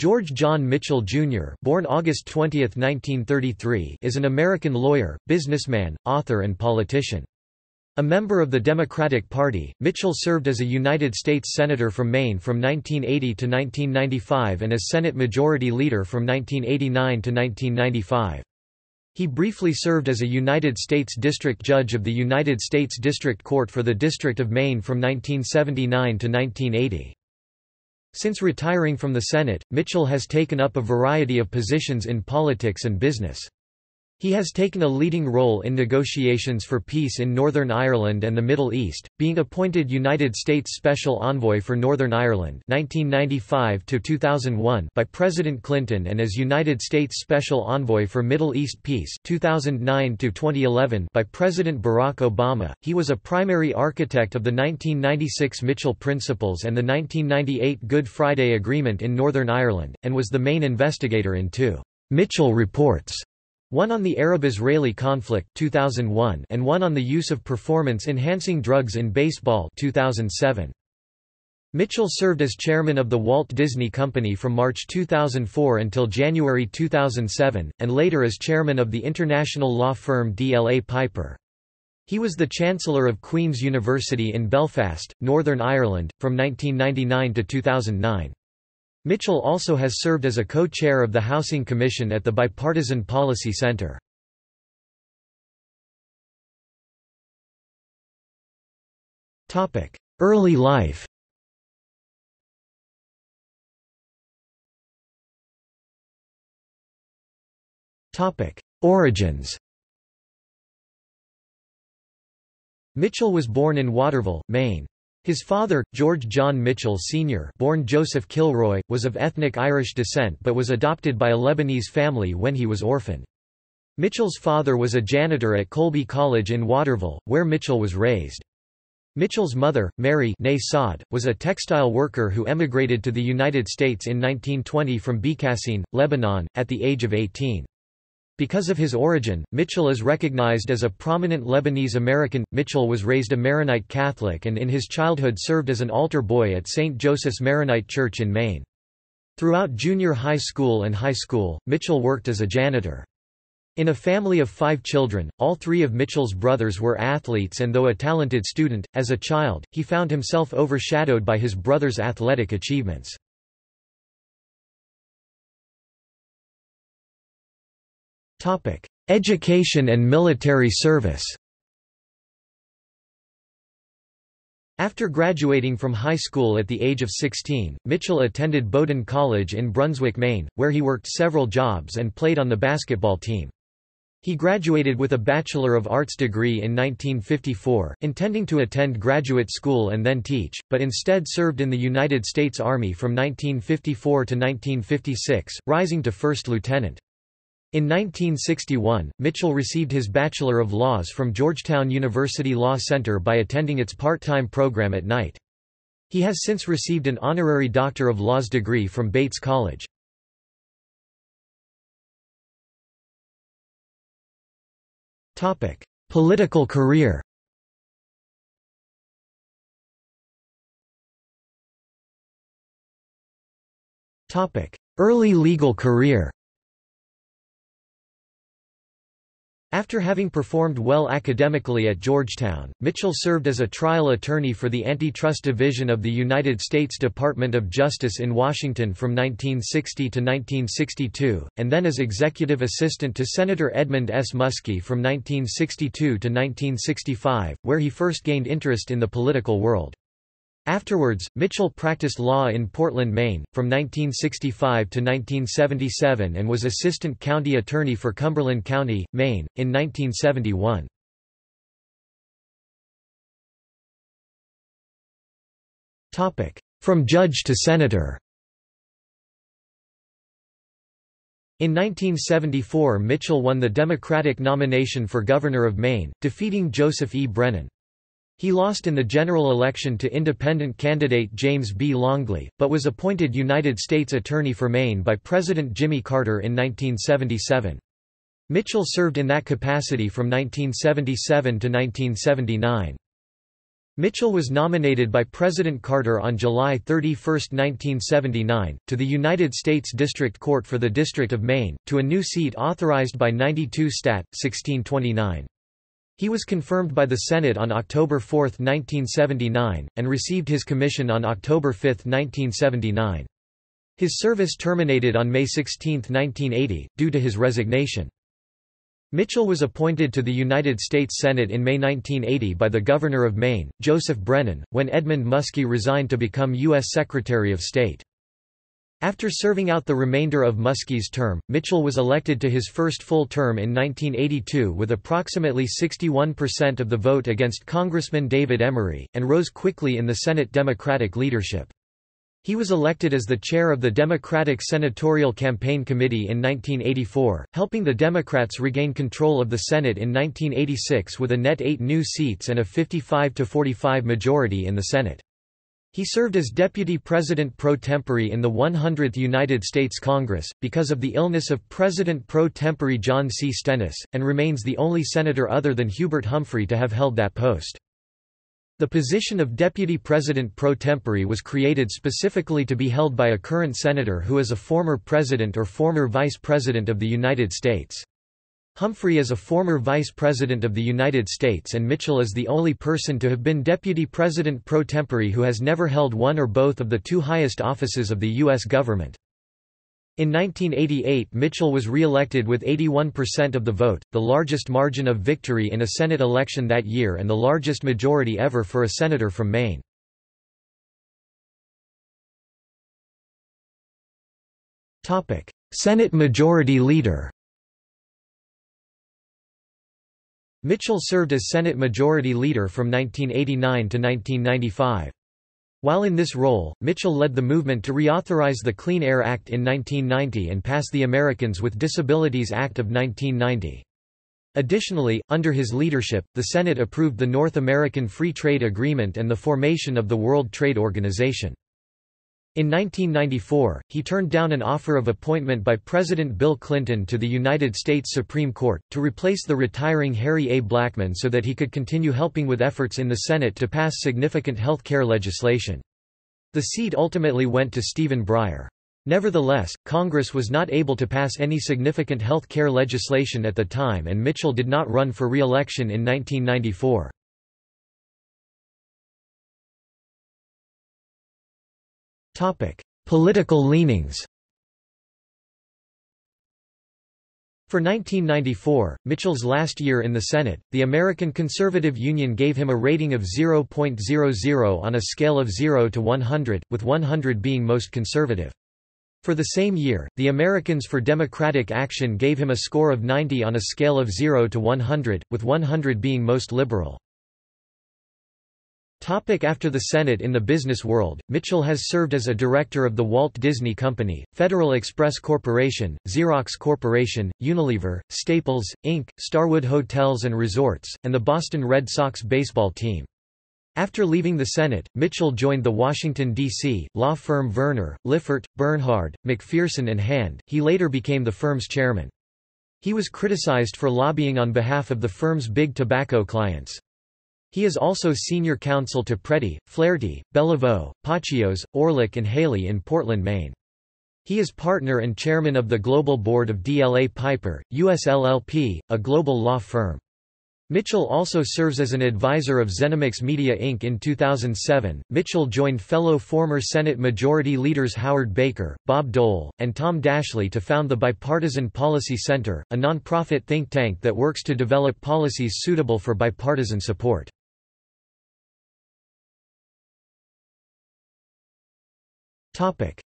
George John Mitchell, Jr. born August 20, 1933, is an American lawyer, businessman, author and politician. A member of the Democratic Party, Mitchell served as a United States Senator from Maine from 1980 to 1995 and as Senate Majority Leader from 1989 to 1995. He briefly served as a United States District Judge of the United States District Court for the District of Maine from 1979 to 1980. Since retiring from the Senate, Mitchell has taken up a variety of positions in politics and business. He has taken a leading role in negotiations for peace in Northern Ireland and the Middle East, being appointed United States Special Envoy for Northern Ireland 1995 by President Clinton and as United States Special Envoy for Middle East Peace 2009 by President Barack Obama. He was a primary architect of the 1996 Mitchell Principles and the 1998 Good Friday Agreement in Northern Ireland, and was the main investigator in two Mitchell Reports one on the Arab-Israeli conflict 2001 and one on the use of performance-enhancing drugs in baseball 2007. Mitchell served as chairman of the Walt Disney Company from March 2004 until January 2007, and later as chairman of the international law firm DLA Piper. He was the Chancellor of Queen's University in Belfast, Northern Ireland, from 1999 to 2009. Mitchell also has served as a co-chair of the Housing Commission at the Bipartisan Policy Center. Early life Origins Mitchell was born in Waterville, Maine. His father, George John Mitchell Sr. born Joseph Kilroy, was of ethnic Irish descent but was adopted by a Lebanese family when he was orphaned. Mitchell's father was a janitor at Colby College in Waterville, where Mitchell was raised. Mitchell's mother, Mary Saad, was a textile worker who emigrated to the United States in 1920 from Bkassine, Lebanon, at the age of 18. Because of his origin, Mitchell is recognized as a prominent Lebanese American. Mitchell was raised a Maronite Catholic and in his childhood served as an altar boy at St. Joseph's Maronite Church in Maine. Throughout junior high school and high school, Mitchell worked as a janitor. In a family of five children, all three of Mitchell's brothers were athletes and though a talented student, as a child, he found himself overshadowed by his brother's athletic achievements. Topic: Education and military service. After graduating from high school at the age of 16, Mitchell attended Bowdoin College in Brunswick, Maine, where he worked several jobs and played on the basketball team. He graduated with a Bachelor of Arts degree in 1954, intending to attend graduate school and then teach, but instead served in the United States Army from 1954 to 1956, rising to first lieutenant. In 1961, Mitchell received his Bachelor of Laws from Georgetown University Law Center by attending its part-time program at night. He has since received an honorary Doctor of Laws degree from Bates College. Political career Early legal career After having performed well academically at Georgetown, Mitchell served as a trial attorney for the Antitrust Division of the United States Department of Justice in Washington from 1960 to 1962, and then as executive assistant to Senator Edmund S. Muskie from 1962 to 1965, where he first gained interest in the political world. Afterwards, Mitchell practiced law in Portland, Maine, from 1965 to 1977 and was assistant county attorney for Cumberland County, Maine, in 1971. From judge to senator In 1974 Mitchell won the Democratic nomination for governor of Maine, defeating Joseph E. Brennan. He lost in the general election to independent candidate James B. Longley, but was appointed United States Attorney for Maine by President Jimmy Carter in 1977. Mitchell served in that capacity from 1977 to 1979. Mitchell was nominated by President Carter on July 31, 1979, to the United States District Court for the District of Maine, to a new seat authorized by 92 Stat. 1629. He was confirmed by the Senate on October 4, 1979, and received his commission on October 5, 1979. His service terminated on May 16, 1980, due to his resignation. Mitchell was appointed to the United States Senate in May 1980 by the Governor of Maine, Joseph Brennan, when Edmund Muskie resigned to become U.S. Secretary of State. After serving out the remainder of Muskie's term, Mitchell was elected to his first full term in 1982 with approximately 61% of the vote against Congressman David Emery, and rose quickly in the Senate Democratic leadership. He was elected as the chair of the Democratic Senatorial Campaign Committee in 1984, helping the Democrats regain control of the Senate in 1986 with a net eight new seats and a 55–45 majority in the Senate. He served as deputy president pro tempore in the 100th United States Congress, because of the illness of President pro tempore John C. Stennis, and remains the only senator other than Hubert Humphrey to have held that post. The position of Deputy President pro tempore was created specifically to be held by a current senator who is a former president or former vice president of the United States. Humphrey is a former vice president of the United States and Mitchell is the only person to have been deputy president pro tempore who has never held one or both of the two highest offices of the U.S. government. In 1988 Mitchell was re-elected with 81% of the vote, the largest margin of victory in a Senate election that year and the largest majority ever for a senator from Maine. Senate Majority Leader Mitchell served as Senate Majority Leader from 1989 to 1995. While in this role, Mitchell led the movement to reauthorize the Clean Air Act in 1990 and pass the Americans with Disabilities Act of 1990. Additionally, under his leadership, the Senate approved the North American Free Trade Agreement and the formation of the World Trade Organization. In 1994, he turned down an offer of appointment by President Bill Clinton to the United States Supreme Court, to replace the retiring Harry A. Blackmun so that he could continue helping with efforts in the Senate to pass significant health care legislation. The seat ultimately went to Stephen Breyer. Nevertheless, Congress was not able to pass any significant health care legislation at the time and Mitchell did not run for re-election in 1994. Political leanings For 1994, Mitchell's last year in the Senate, the American Conservative Union gave him a rating of 0.00 on a scale of 0 to 100, with 100 being most conservative. For the same year, the Americans for Democratic Action gave him a score of 90 on a scale of 0 to 100, with 100 being most liberal. Topic after the Senate In the business world, Mitchell has served as a director of the Walt Disney Company, Federal Express Corporation, Xerox Corporation, Unilever, Staples, Inc., Starwood Hotels and Resorts, and the Boston Red Sox baseball team. After leaving the Senate, Mitchell joined the Washington, D.C., law firm Verner, Liipfert, Bernhard, McPherson and Hand. He later became the firm's chairman. He was criticized for lobbying on behalf of the firm's big tobacco clients. He is also senior counsel to Preti, Flaherty, Beliveau, Pachios, Orlick and Haley in Portland, Maine. He is partner and chairman of the global board of DLA Piper, US LLP, a global law firm. Mitchell also serves as an advisor of Zenimax Media Inc. In 2007, Mitchell joined fellow former Senate Majority Leaders Howard Baker, Bob Dole, and Tom Daschle to found the Bipartisan Policy Center, a nonprofit think tank that works to develop policies suitable for bipartisan support.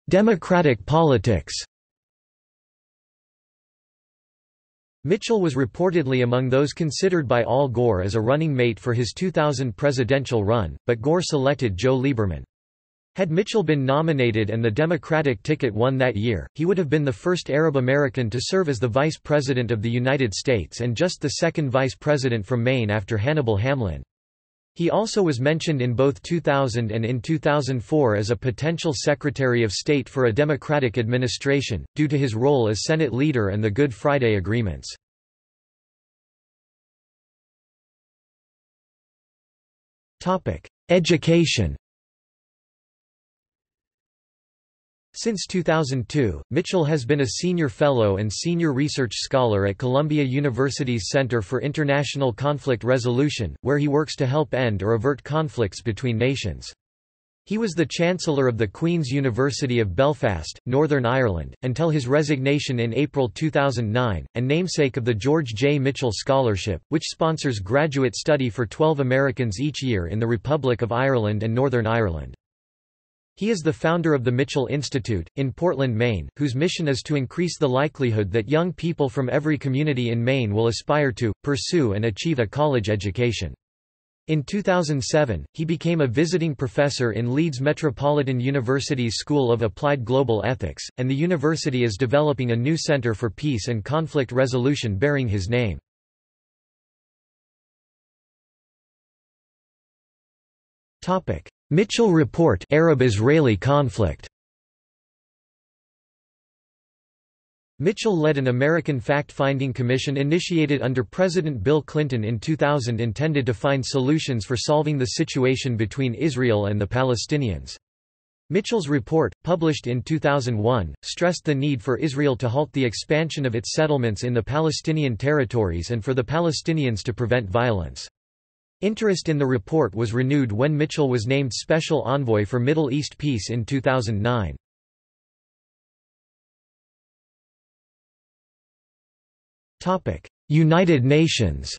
Democratic politics Mitchell was reportedly among those considered by Al Gore as a running mate for his 2000 presidential run, but Gore selected Joe Lieberman. Had Mitchell been nominated and the Democratic ticket won that year, he would have been the first Arab American to serve as the Vice President of the United States and just the second Vice President from Maine after Hannibal Hamlin. He also was mentioned in both 2000 and in 2004 as a potential Secretary of State for a Democratic administration, due to his role as Senate leader and the Good Friday Agreements. Education Since 2002, Mitchell has been a senior fellow and senior research scholar at Columbia University's Center for International Conflict Resolution, where he works to help end or avert conflicts between nations. He was the Chancellor of the Queen's University of Belfast, Northern Ireland, until his resignation in April 2009, and namesake of the George J. Mitchell Scholarship, which sponsors graduate study for 12 Americans each year in the Republic of Ireland and Northern Ireland. He is the founder of the Mitchell Institute, in Portland, Maine, whose mission is to increase the likelihood that young people from every community in Maine will aspire to, pursue and achieve a college education. In 2007, he became a visiting professor in Leeds Metropolitan University's School of Applied Global Ethics, and the university is developing a new Center for Peace and Conflict Resolution bearing his name. Mitchell Report Arab-Israeli conflict Mitchell led an American fact-finding commission initiated under President Bill Clinton in 2000 intended to find solutions for solving the situation between Israel and the Palestinians. Mitchell's report, published in 2001, stressed the need for Israel to halt the expansion of its settlements in the Palestinian territories and for the Palestinians to prevent violence. Interest in the report was renewed when Mitchell was named Special Envoy for Middle East Peace in 2009. United Nations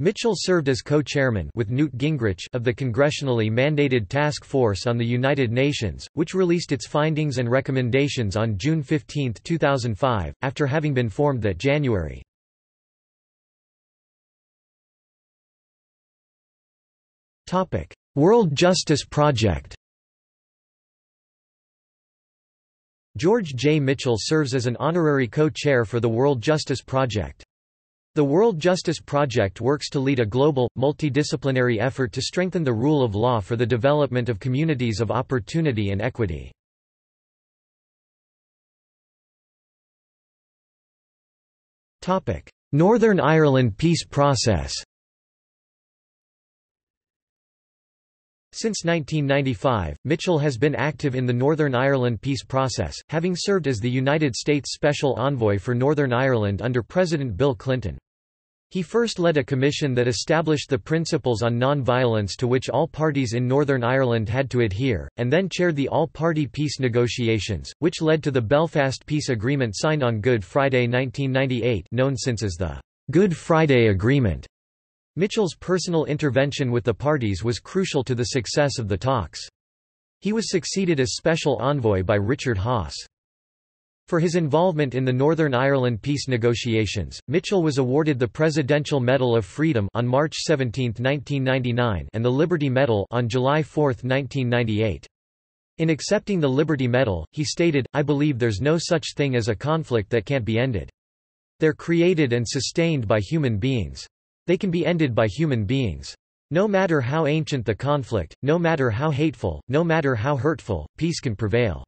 Mitchell served as co-chairman with Newt Gingrich of the congressionally mandated Task Force on the United Nations, which released its findings and recommendations on June 15, 2005, after having been formed that January. World Justice Project George J. Mitchell serves as an honorary co-chair for the World Justice Project. The World Justice Project works to lead a global, multidisciplinary effort to strengthen the rule of law for the development of communities of opportunity and equity. Northern Ireland peace process Since 1995, Mitchell has been active in the Northern Ireland peace process, having served as the United States Special Envoy for Northern Ireland under President Bill Clinton. He first led a commission that established the principles on non-violence to which all parties in Northern Ireland had to adhere, and then chaired the all-party peace negotiations, which led to the Belfast Peace Agreement signed on Good Friday 1998 known since as the Good Friday Agreement. Mitchell's personal intervention with the parties was crucial to the success of the talks. He was succeeded as special envoy by Richard Haass. For his involvement in the Northern Ireland peace negotiations, Mitchell was awarded the Presidential Medal of Freedom on March 17, 1999 and the Liberty Medal on July 4, 1998. In accepting the Liberty Medal, he stated, I believe there's no such thing as a conflict that can't be ended. They're created and sustained by human beings. They can be ended by human beings. No matter how ancient the conflict, no matter how hateful, no matter how hurtful, peace can prevail.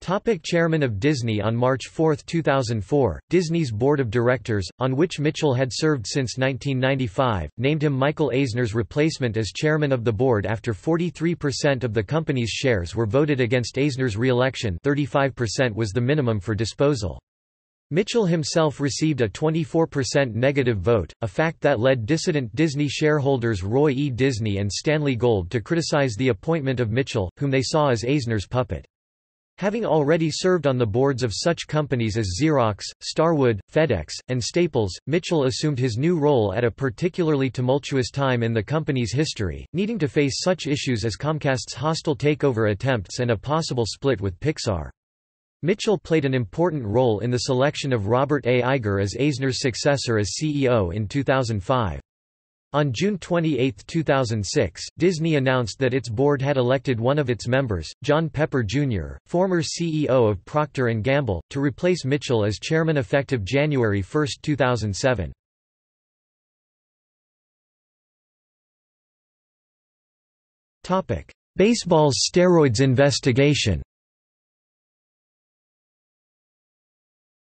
Topic Chairman of Disney On March 4, 2004, Disney's board of directors, on which Mitchell had served since 1995, named him Michael Eisner's replacement as chairman of the board after 43% of the company's shares were voted against Eisner's re-election 35% was the minimum for disposal. Mitchell himself received a 24% negative vote, a fact that led dissident Disney shareholders Roy E. Disney and Stanley Gold to criticize the appointment of Mitchell, whom they saw as Eisner's puppet. Having already served on the boards of such companies as Xerox, Starwood, FedEx, and Staples, Mitchell assumed his new role at a particularly tumultuous time in the company's history, needing to face such issues as Comcast's hostile takeover attempts and a possible split with Pixar. Mitchell played an important role in the selection of Robert A. Iger as Eisner's successor as CEO in 2005. On June 28, 2006, Disney announced that its board had elected one of its members, John Pepper Jr., former CEO of Procter & Gamble, to replace Mitchell as chairman effective January 1, 2007. Baseball's steroids investigation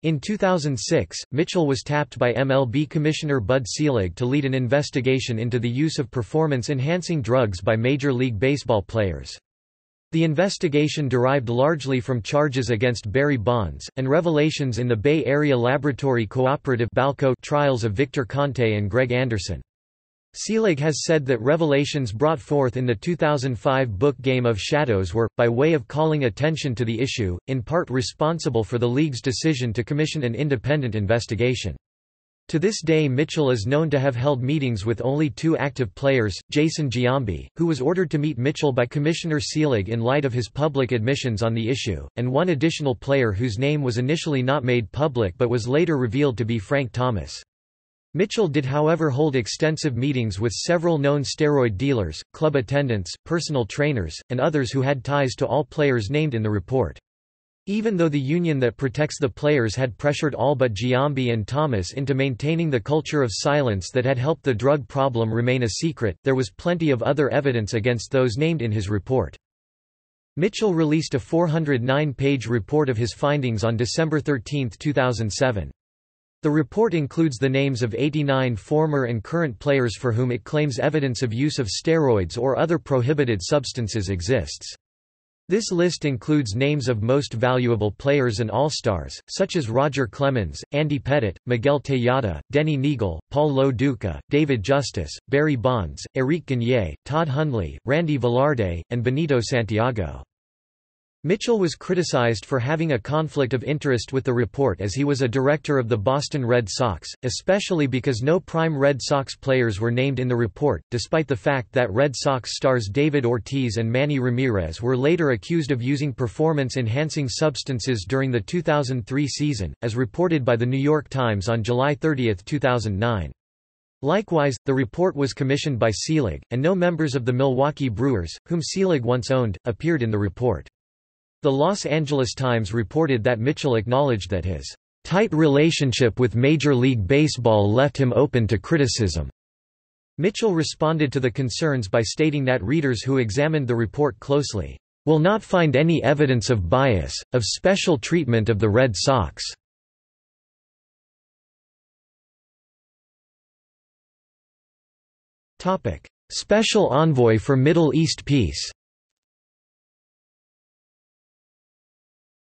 In 2006, Mitchell was tapped by MLB Commissioner Bud Selig to lead an investigation into the use of performance-enhancing drugs by Major League Baseball players. The investigation derived largely from charges against Barry Bonds, and revelations in the Bay Area Laboratory Cooperative trials of Victor Conte and Greg Anderson. Selig has said that revelations brought forth in the 2005 book Game of Shadows were, by way of calling attention to the issue, in part responsible for the league's decision to commission an independent investigation. To this day Mitchell is known to have held meetings with only two active players, Jason Giambi, who was ordered to meet Mitchell by Commissioner Selig in light of his public admissions on the issue, and one additional player whose name was initially not made public but was later revealed to be Frank Thomas. Mitchell did however hold extensive meetings with several known steroid dealers, club attendants, personal trainers, and others who had ties to all players named in the report. Even though the union that protects the players had pressured all but Giambi and Thomas into maintaining the culture of silence that had helped the drug problem remain a secret, there was plenty of other evidence against those named in his report. Mitchell released a 409-page report of his findings on December 13, 2007. The report includes the names of 89 former and current players for whom it claims evidence of use of steroids or other prohibited substances exists. This list includes names of most valuable players and all-stars, such as Roger Clemens, Andy Pettitte, Miguel Tejada, Denny Neagle, Paul Lo Duca, David Justice, Barry Bonds, Eric Gagne, Todd Hundley, Randy Velarde, and Benito Santiago. Mitchell was criticized for having a conflict of interest with the report as he was a director of the Boston Red Sox, especially because no prime Red Sox players were named in the report, despite the fact that Red Sox stars David Ortiz and Manny Ramirez were later accused of using performance-enhancing substances during the 2003 season, as reported by The New York Times on July 30, 2009. Likewise, the report was commissioned by Selig, and no members of the Milwaukee Brewers, whom Selig once owned, appeared in the report. The Los Angeles Times reported that Mitchell acknowledged that his tight relationship with Major League Baseball left him open to criticism. Mitchell responded to the concerns by stating that readers who examined the report closely will not find any evidence of bias, of special treatment of the Red Sox. Special Envoy for Middle East Peace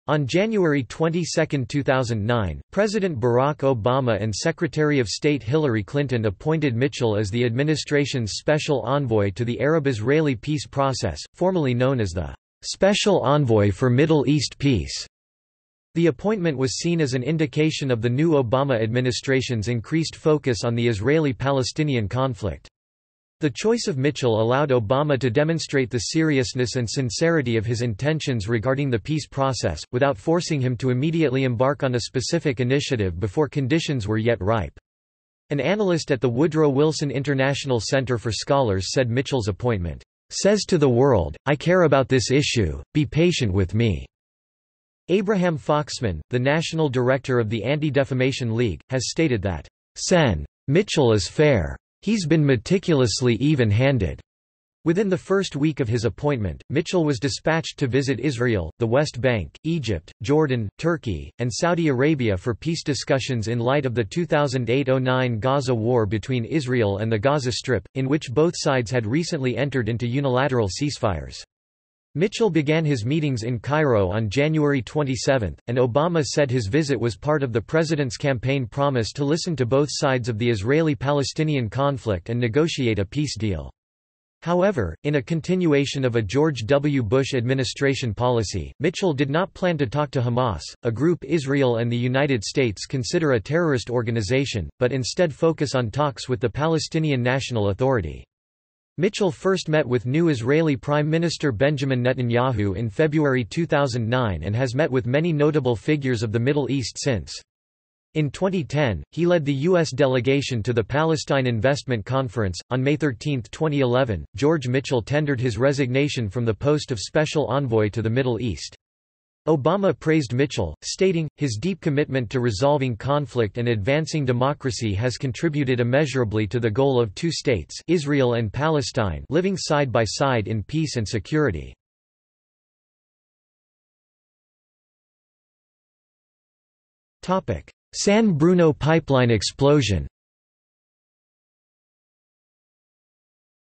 On January 22, 2009, President Barack Obama and Secretary of State Hillary Clinton appointed Mitchell as the administration's special envoy to the Arab-Israeli peace process, formerly known as the Special Envoy for Middle East Peace. The appointment was seen as an indication of the new Obama administration's increased focus on the Israeli-Palestinian conflict. The choice of Mitchell allowed Obama to demonstrate the seriousness and sincerity of his intentions regarding the peace process, without forcing him to immediately embark on a specific initiative before conditions were yet ripe. An analyst at the Woodrow Wilson International Center for Scholars said Mitchell's appointment, "...says to the world, I care about this issue, be patient with me." Abraham Foxman, the national director of the Anti-Defamation League, has stated that, "...Sen. Mitchell is fair. He's been meticulously even-handed. Within the first week of his appointment, Mitchell was dispatched to visit Israel, the West Bank, Egypt, Jordan, Turkey, and Saudi Arabia for peace discussions in light of the 2008–09 Gaza war between Israel and the Gaza Strip, in which both sides had recently entered into unilateral ceasefires. Mitchell began his meetings in Cairo on January 27, and Obama said his visit was part of the president's campaign promise to listen to both sides of the Israeli-Palestinian conflict and negotiate a peace deal. However, in a continuation of a George W. Bush administration policy, Mitchell did not plan to talk to Hamas, a group Israel and the United States consider a terrorist organization, but instead focus on talks with the Palestinian National Authority. Mitchell first met with new Israeli Prime Minister Benjamin Netanyahu in February 2009 and has met with many notable figures of the Middle East since. In 2010, he led the U.S. delegation to the Palestine Investment Conference. On May 13, 2011, George Mitchell tendered his resignation from the post of Special Envoy to the Middle East. Obama praised Mitchell, stating, his deep commitment to resolving conflict and advancing democracy has contributed immeasurably to the goal of two states Israel and Palestine living side by side in peace and security. San Bruno pipeline explosion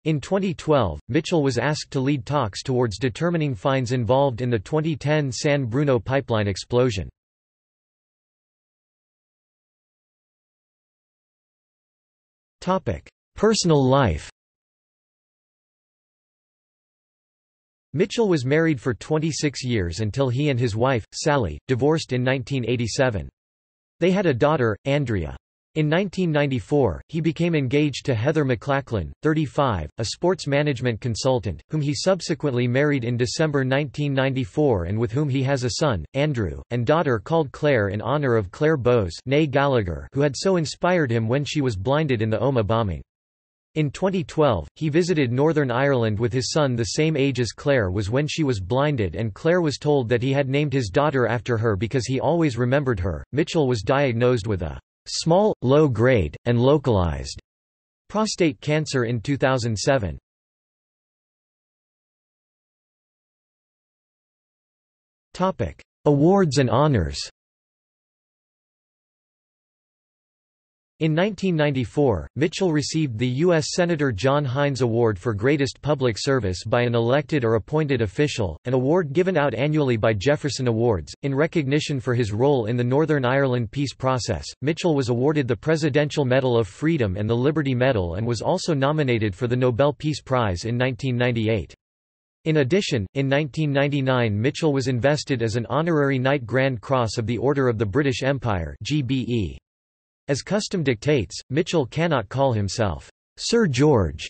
In 2012, Mitchell was asked to lead talks towards determining fines involved in the 2010 San Bruno pipeline explosion. Personal life Mitchell was married for 26 years until he and his wife, Sally, divorced in 1987. They had a daughter, Andrea. In 1994, he became engaged to Heather McLachlan, 35, a sports management consultant, whom he subsequently married in December 1994 and with whom he has a son, Andrew, and daughter called Claire in honor of Claire Bowes Gallagher who had so inspired him when she was blinded in the Omagh bombing. In 2012, he visited Northern Ireland with his son the same age as Claire was when she was blinded and Claire was told that he had named his daughter after her because he always remembered her. Mitchell was diagnosed with a small, low-grade, and localized prostate cancer in 2007. Topic: Awards and honors. In 1994, Mitchell received the U.S. Senator John Heinz Award for Greatest Public Service by an elected or appointed official, an award given out annually by Jefferson Awards. In recognition for his role in the Northern Ireland peace process, Mitchell was awarded the Presidential Medal of Freedom and the Liberty Medal and was also nominated for the Nobel Peace Prize in 1998. In addition, in 1999 Mitchell was invested as an honorary Knight Grand Cross of the Order of the British Empire GBE. As custom dictates, Mitchell cannot call himself Sir George,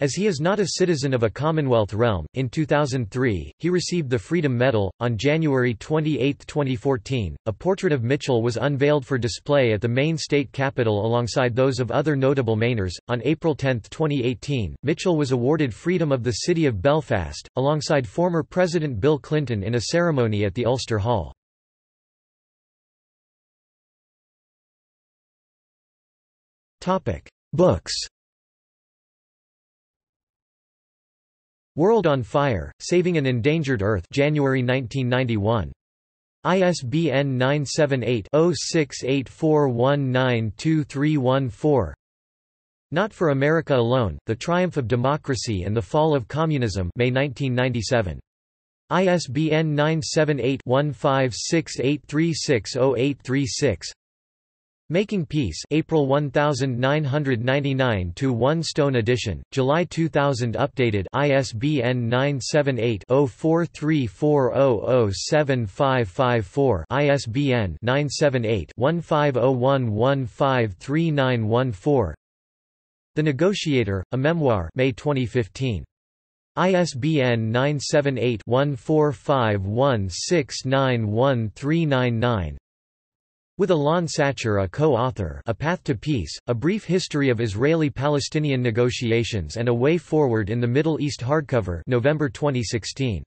as he is not a citizen of a Commonwealth realm. In 2003, he received the Freedom Medal. On January 28, 2014, a portrait of Mitchell was unveiled for display at the Maine state capitol alongside those of other notable Mainers. On April 10, 2018, Mitchell was awarded Freedom of the City of Belfast, alongside former President Bill Clinton in a ceremony at the Ulster Hall. Books. World on Fire: Saving an Endangered Earth, January 1991. ISBN 978-0684192314. Not for America Alone: The Triumph of Democracy and the Fall of Communism, May 1997. ISBN 978 1568360836 Making Peace April 1999 Touchstone edition July 2000 updated ISBN 978-0434007554 ISBN 978-1501153914 The Negotiator A Memoir May 2015 ISBN 978 1451691399 with Alon Sachar a co-author A Path to Peace, A Brief History of Israeli-Palestinian Negotiations and a Way Forward in the Middle East hardcover November 2016.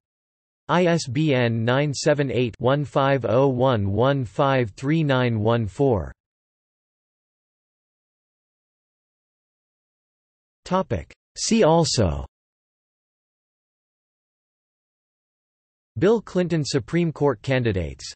ISBN 978-1501153914. See also Bill Clinton Supreme Court candidates